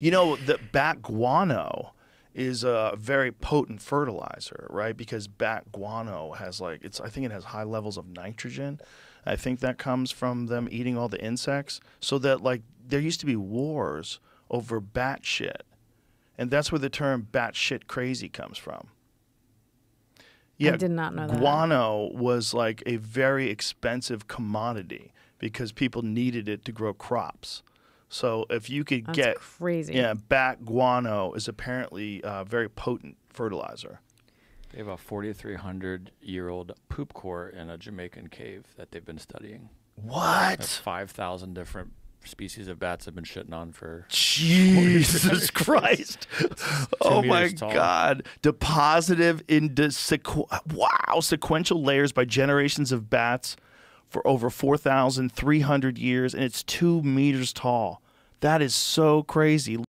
You know, the bat guano is a very potent fertilizer, right? Because bat guano has like it's I think it has high levels of nitrogen. I think that comes from them eating all the insects. So that like there used to be wars over bat shit. And that's where the term bat shit crazy comes from. Yeah, I did not know that. Guano was like a very expensive commodity because people needed it to grow crops. So if you could That's get crazy. yeah, bat guano is apparently a very potent fertilizer. They have a 4,300 year old poop core in a Jamaican cave that they've been studying. What? That's 5,000 different species of bats have been shitting on for. Jesus Christ! oh my meters tall. God! Deposited into sequ- wow sequential layers by generations of bats for over four thousand three hundred years, and it's two meters tall. That is so crazy.